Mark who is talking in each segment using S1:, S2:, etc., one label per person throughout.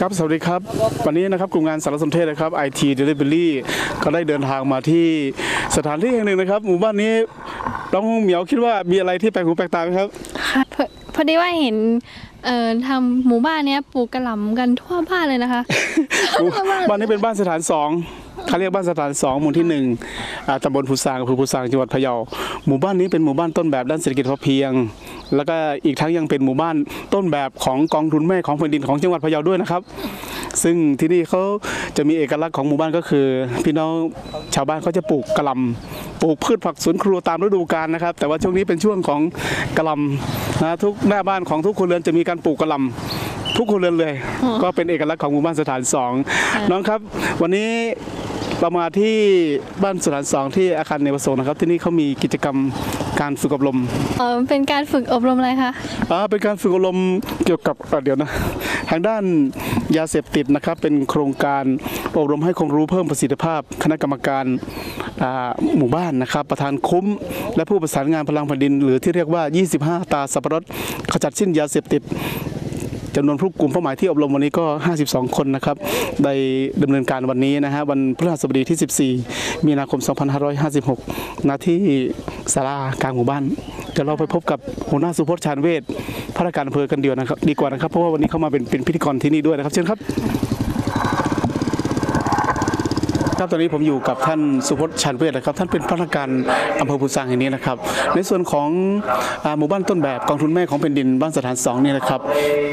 S1: ครับ สวัสดีครับ วันนี้นะครับกลุ่มงานสารสนเทศนะครับ IT Delivery ก็ได้เดินทางมาที่สถานที่แห่งหนึ่งนะครับ หมู่บ้านนี้น้องเหมียวคิดว่ามีอะไรที่แปลกหูแปลกตาไหมครับ
S2: ค่ะพอพอดีว่าเห็นเอ่อทำหมู่บ้านเนี้ยปลูกกระหล่ำกันทั่วบ้านเลยนะคะ
S1: บ้านนี้เป็นบ้านสถานสองเขาเรียกบ้านสถานสองหมู่ที่หนึ่งอ่าตำบลพุสางอำเภอพุสางจังหวัดพะเยา หมู่บ้านนี้เป็นหมู่บ้านต้นแบบด้านเศรษฐกิจพอเพียง แล้วก็อีกทั้งยังเป็นหมู่บ้านต้นแบบของกองทุนแม่ของแผ่นดินของจังหวัดพะเยาด้วยนะครับ ซึ่งที่นี่เขาจะมีเอกลักษณ์ของหมู่บ้านก็คือ พี่น้องชาวบ้านเขาจะปลูกกระหลำปลูกพืชผักสวนครัวตามฤดูกาลนะครับ แต่ว่าช่วงนี้เป็นช่วงของกระหลำนะทุกหน้าบ้านของทุกครัวเรือนจะมีการปลูกกระหลำทุกครัวเรือนเลย ก็เป็นเอกลักษณ์ของหมู่บ้านสถานสองน้องครับ วันนี้เรามาที่บ้านสถานสองที่อาคารเนวโซนะครับ ที่นี่เขามีกิจกรรม การฝึกอบรม
S2: เออเป็นการฝึกอบรมอะไรคะ
S1: อ่าเป็นการฝึกอบรมเกี่ยวกับอะเดี๋ยวนะทางด้านยาเสพติดนะครับเป็นโครงการอบรมให้ความรู้เพิ่มประสิทธิภาพ คณะกรรมการอ่าหมู่บ้านนะครับ ประธานคุ้ม และผู้ประสานงานพลังแผ่นดิน หรือที่เรียกว่า 25 ตาสับปะรดขจัดสิ้นยาเสพติดจำนวนผู้กลุ่มเป้าหมายที่อบรมวันนี้ก็ 52 คนนะครับได้ดำเนินการวันนี้นะฮะวันพฤหัสบดีที่ 14 มีนาคม 2556 ณที่ ศาลากลางหมู่บ้านเดี๋ยวเราไปพบกับหัวหน้าสุพจน์ชาญเวทพระการอำเภอกันเดียวนะครับดีกว่านะครับ เพราะว่าวันนี้เขามาเป็นเป็นพิธีกรที่นี่ด้วยนะครับ เชิญครับ ครับตอนนี้ผมอยู่กับท่านสุพจน์ชันเวทนะครับ ท่านเป็นพนักการอำเภอภูซางแห่งนี้นะครับ ในส่วนของอ่าหมู่บ้านต้นแบบกองทุนแม่ของแผ่นดินบ้านสถานสองเนี่ยนะครับ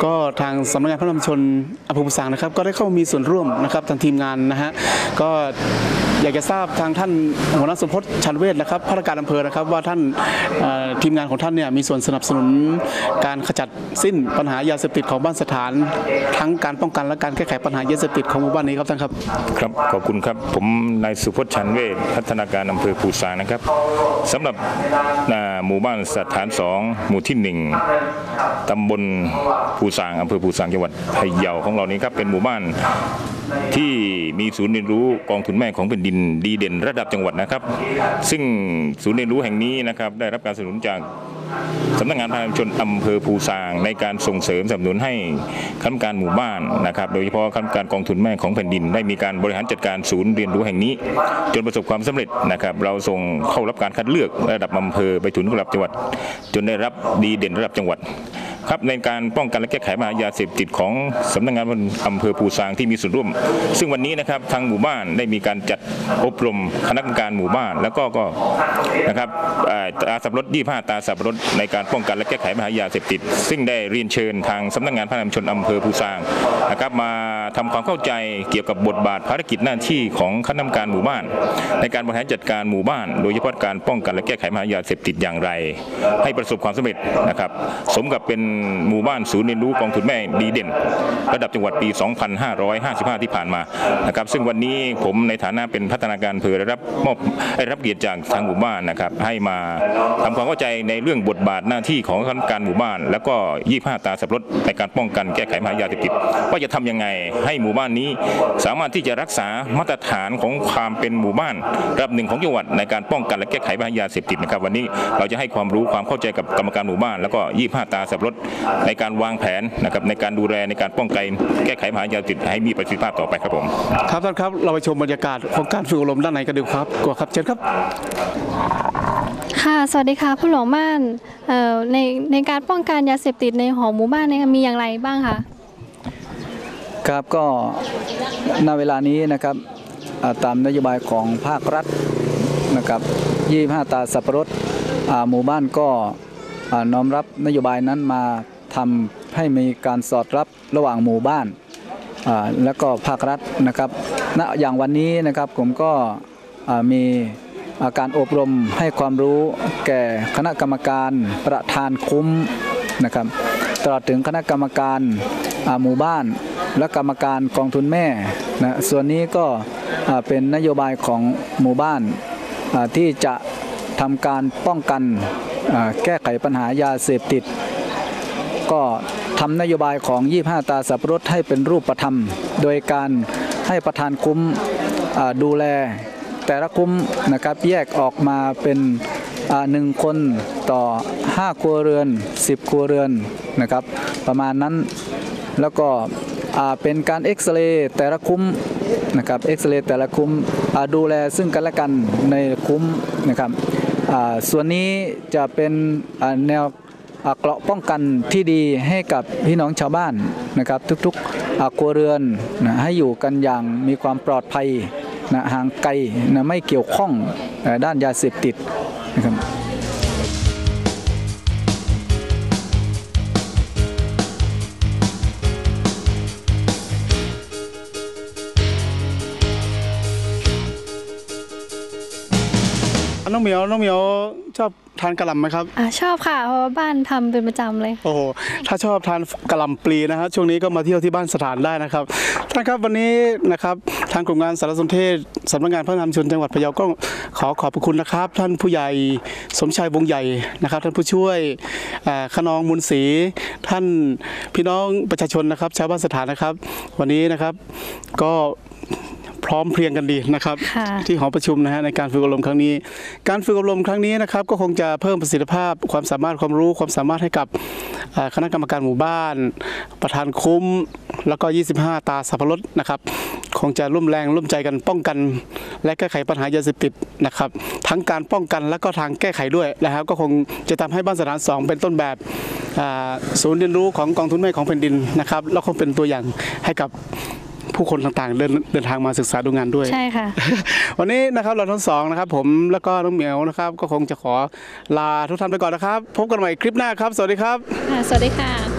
S1: ก็ทางสำนักงานพระนำชนอำเภอภูซางนะครับ ก็ได้เข้ามีส่วนร่วมนะครับทางทีมงานนะฮะก็ อยากจะทราบทางท่านหัวหน้าสุพจน์ชันเวทนะครับพนักการอำเภอนะครับว่าท่านทีมงานของท่านเนี่ยมีส่วนสนับสนุนการขจัดสิ้นปัญหายาเสพติดของบ้านสถาน ทั้งการป้องกันและการแก้ไขปัญหายาเสพติดของหมู่บ้านนี้ครับท่านครับ
S3: ครับขอบคุณครับผมนายสุพจน์ชันเวชพัฒนาการอำเภอภูซางนะครับสำหรับหมู่บ้านสถานสองหมู่ที่หนึ่งตำบลภูซางอำเภอภูซางจังหวัดพะเยาของเรานี้ครับเป็นหมู่บ้านที่มีศูนย์เรียนรู้กองทุนแม่ของแผ่นดินดีเด่นระดับจังหวัดนะครับ ซึ่งศูนย์เรียนรู้แห่งนี้นะครับได้รับการสนับสนุนจากสำนักงานพาณิชนอำเภอภูซางในการส่งเสริมสนับสนุนให้คณะกรรมการหมู่บ้านนะครับ โดยเฉพาะคณะกรรมการกองทุนแม่ของแผ่นดิน ได้มีการบริหารจัดการศูนย์เรียนรู้แห่งนี้ จนประสบความสำเร็จนะครับ เราส่งเข้ารับการคัดเลือกระดับอำเภอไปถึงระดับจังหวัด จนได้รับดีเด่นระดับจังหวัด ครับในการป้องกันและแก้ไขปัญหายาเสพติดของสำนักงานอำเภอภูซางที่มีส่วนร่วม ซึ่งวันนี้นะครับทางหมู่บ้านได้มีการจัดอบรมคณะกรรมการหมู่บ้าน แล้วก็ก็นะครับตาสับปะรถ25ตาสับรดในการป้องกันและแก้ไขปัญหายาเสพติด ซึ่งได้เรียนเชิญทางสำนักงานพระนำชนอำเภอภูซางนะครับมาทำความเข้าใจเกี่ยวกับบทบาทภารกิจหน้าที่ของคณะกรรมการหมู่บ้าน ในการบริหารจัดการหมู่บ้าน โดยเฉพาะการป้องกันและแก้ไขปัญหายาเสพติดอย่างไร ให้ประสบความสำเร็จนะครับ สมกับเป็นหมู่บ้านศูนย์เรียนรู้กองทุนแม่ดีเด่น ระดับจังหวัดปี 2555 ที่ผ่านมานะครับซึ่งวันนี้ผมในฐานะเป็นพัฒนาการเภอได้รับมอบได้รับเกียรติจากทางหมู่บ้านนะครับให้มาทำความเข้าใจในเรื่องบทบาทหน้าที่ของคณะกรรมการหมู่บ้าน แล้วก็25ตาสับรถในการป้องกันแก้ไขปัญหายาเสพติดว่าจะทำยังไงให้หมู่บ้านนี้ สามารถที่จะรักษามาตรฐานของความเป็นหมู่บ้านระดับหนึ่งของจังหวัดในการป้องกันและแก้ไขปัญหายาเสพติดนะครับวันนี้เราจะให้ความรู้ความเข้าใจกับกรรมการหมู่บ้าน แล้วก็25ตาสับรถในการวางแผนนะครับในการดูแลในการป้องกันแก้ไขปัญหายาเสพติดให้มีประสิทธิภาพต่อไปครับผม
S1: ครับท่านครับเราไปชมบรรยากาศของการฝึกอบรมด้านในกันดีกว่าครับกว่าครับเชิญครับ
S2: ค่ะ สวัสดีค่ะผู้หลวงบ้านเอ่อในในการป้องกันยาเสพติดในหอหมู่บ้านเนี่ยมีอย่างไรบ้างคะ
S4: ครับก็ณเวลานี้นะครับอ่าตามนโยบายของภาครัฐนะครับ 25 ตาสับปะรดอ่าหมู่บ้านก็อ่า น้อมรับนโยบายนั้นมาทำให้มีการสอดรับระหว่างหมู่บ้านแล้วก็ภาครัฐนะครับณอย่างวันนี้นะครับผมก็มีการอบรมให้ความรู้แก่คณะกรรมการประธานคุ้มนะครับตลอดถึงคณะกรรมการหมู่บ้าน และกรรมการกองทุนแม่นะส่วนนี้ก็เป็นนโยบายของหมู่บ้านที่จะทำการป้องกัน แก้ไขปัญหายาเสพติด ก็ทำนโยบายของ 25 ตาสับปะรดให้เป็นรูปธรรม โดยการให้ประธานคุ้มดูแล แต่ละคุ้มนะครับแยกออกมาเป็นหนึ่งคนต่อ 5 ครัวเรือน 10 ครัวเรือนนะครับ ประมาณนั้นแล้วก็เป็นการเอ็กซเรย์แต่ละคุ้มนะครับเอ็กซเรย์แต่ละคุ้มดูแลซึ่งกันและกันในคุ้มนะครับ ส่วนนี้จะเป็นแนวเกราะป้องกันที่ดีให้กับพี่น้องชาวบ้านนะครับ ทุกๆอ่าครัวเรือนนะให้อยู่กันอย่างมีความปลอดภัยนะห่างไกลนะไม่เกี่ยวข้องด้านยาเสพติดนะครับ
S1: น้องเหมียวน้องเหมียวชอบทานกะหล่ำไหมครับ
S2: อ่าชอบค่ะเพราะว่าบ้านทำเป็นประจำเลย
S1: โอ้โหถ้าชอบทานกะหล่ำปลีนะฮะช่วงนี้ก็มาเที่ยวที่บ้านสถานได้นะครับท่านครับวันนี้นะครับทางกลุ่มงานสารสนเทศสำนักงานพัฒนาชุมชนจังหวัดพะเยาก็ขอขอบพระคุณนะครับ ท่านผู้ใหญ่สมชายวงใหญ่นะครับ ท่านผู้ช่วยอ่าขนองมูลศรีท่านพี่น้องประชาชนนะครับ ชาวบ้านสถานนะครับ วันนี้นะครับก็ พร้อมเพรียงกันดีนะครับ
S2: ค่ะ
S1: ที่หอประชุมนะฮะในการฝึกอบรมครั้งนี้ การฝึกอบรมครั้งนี้นะครับก็คงจะเพิ่มประสิทธิภาพความสามารถความรู้ความสามารถให้กับเอ่อคณะกรรมการหมู่บ้าน ประธานคุ้ม แล้วก็ 25 ตาสับปะรดนะครับคงจะร่วมแรงร่วมใจกันป้องกัน และแก้ไขปัญหายาเสพติดนะครับ ทั้งการป้องกันและก็ทางแก้ไขด้วยนะครับก็คงจะทำให้บ้านสถานสองเป็นต้นแบบอ่าศูนย์เรียนรู้ของกองทุนแม่ของแผ่นดินนะครับแล้วคงเป็นตัวอย่างให้กับ ผู้คนต่างๆ เดินเดินทางมาศึกษาดูงานด้วย
S2: ใช่ค่ะ
S1: วันนี้นะครับเราทั้งสองนะครับ ผมแล้วก็น้องเหมียวนะครับ ก็คงจะขอลาทุกท่านไปก่อนนะครับ พบกันใหม่คลิปหน้าครับ สวัสดีครับ
S2: ค่ะสวัสดีค่ะ